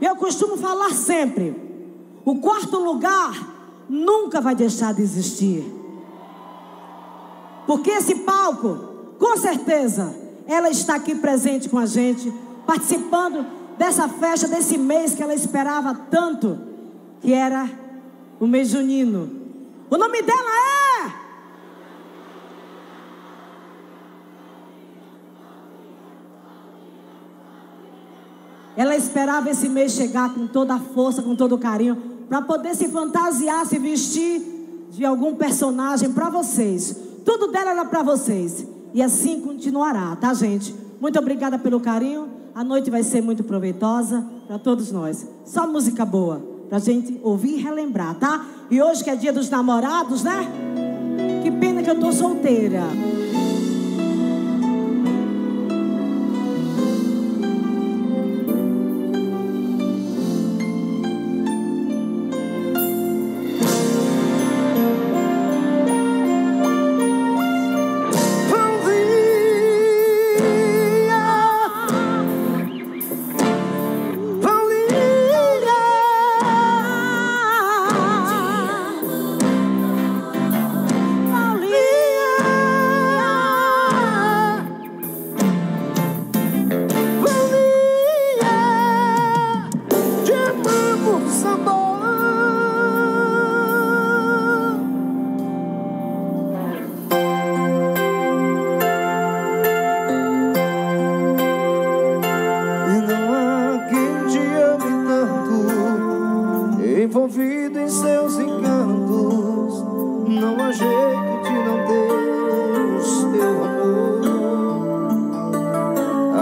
Eu costumo falar sempre: o quarto lugar nunca vai deixar de existir. Porque esse palco, com certeza, ela está aqui presente com a gente, participando dessa festa, desse mês que ela esperava tanto, que era o mês junino. O nome dela é. Ela esperava esse mês chegar com toda a força, com todo o carinho, para poder se fantasiar, se vestir de algum personagem para vocês. Tudo dela era para vocês. E assim continuará, tá, gente? Muito obrigada pelo carinho. A noite vai ser muito proveitosa para todos nós. Só música boa, pra gente ouvir e relembrar, tá? E hoje que é dia dos namorados, né? Que pena que eu tô solteira.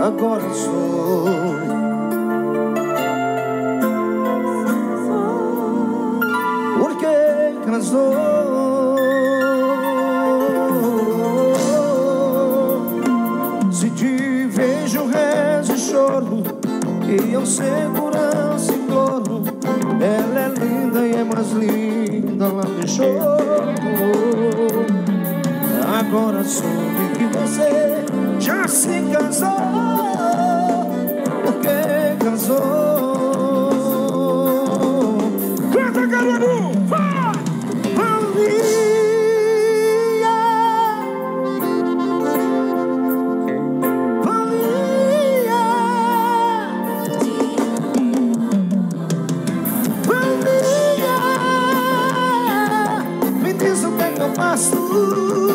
agora sou. Porque casou. Se te vejo, rezo e choro, e eu segurança e torno. Ela é linda e é mais linda, lá me chorou. Agora soube que você já se casou alcançou. Canta, Vai! A minha família, me diz o que é que eu faço.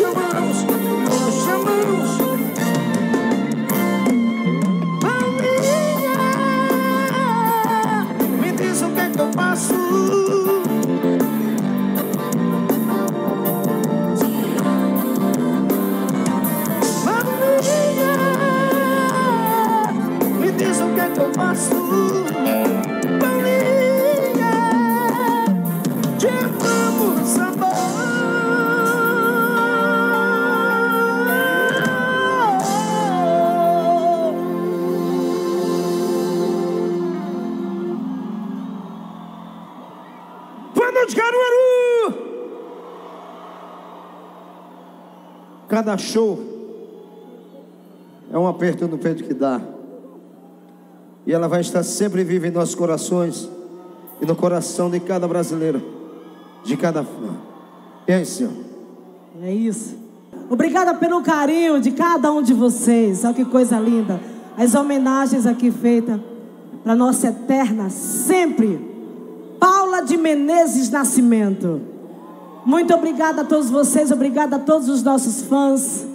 you lose. Cada show é um aperto no peito que dá. E ela vai estar sempre viva em nossos corações e no coração de cada brasileiro, de cada fã. E aí, Senhor? É isso. Obrigada pelo carinho de cada um de vocês. Olha que coisa linda. As homenagens aqui feitas para nossa eterna, sempre, Paula de Menezes Nascimento. Muito obrigada a todos vocês, obrigada a todos os nossos fãs.